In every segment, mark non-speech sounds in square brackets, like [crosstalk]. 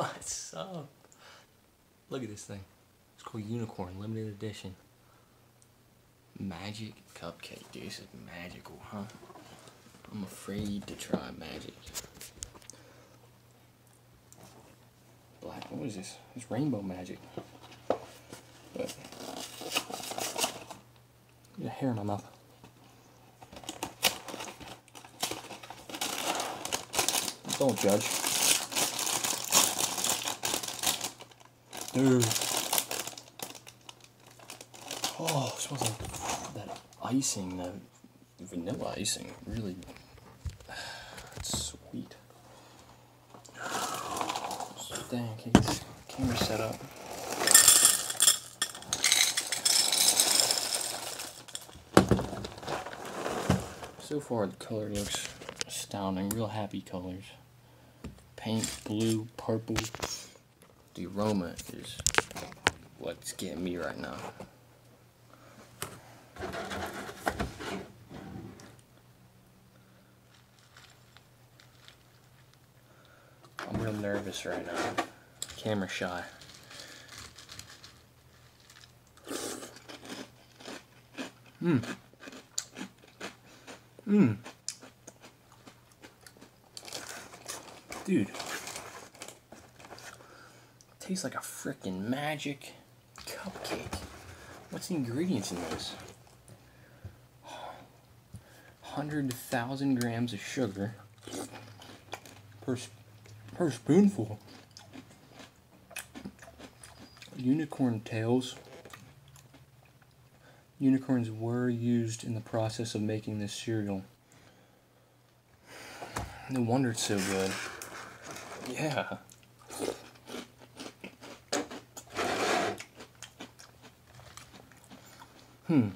[laughs] What's up? Look at this thing. It's called Unicorn Limited Edition. Magic cupcake. Dude, this is magical, huh? I'm afraid to try magic. Black. What is this? It's rainbow magic. But. Get a hair in my mouth. Don't judge. Dude. Oh, it smells like that icing, that vanilla icing. Really, it's sweet. Dang, can camera set up. So far, the color looks astounding. Real happy colors. Paint, blue, purple. The aroma is what's getting me right now. I'm real nervous right now. Camera shy. Mmm. Mmm. Dude. Tastes like a freaking magic cupcake. What's the ingredients in this? 100,000 grams of sugar per, per spoonful. Unicorn tails. Unicorns were used in the process of making this cereal. No wonder it's so good. Yeah. Hmm.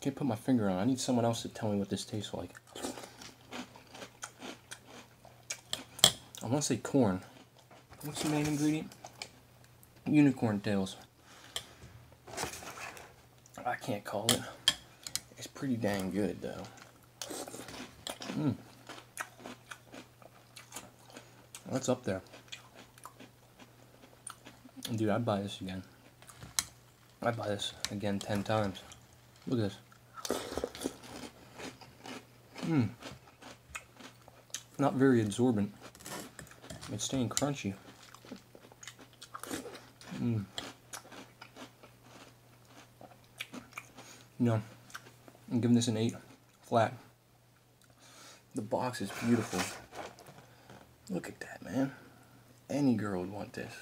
Can't put my finger on. I need someone else to tell me what this tastes like. I want to say corn. What's the main ingredient? Unicorn tails. I can't call it. It's pretty dang good though. Mmm. That's up there. Dude, I'd buy this again. I'd buy this again 10 times. Look at this. Mmm. Not very absorbent. It's staying crunchy. Mmm. No. I'm giving this an 8. Flat. The box is beautiful. Look at that, man. Any girl would want this.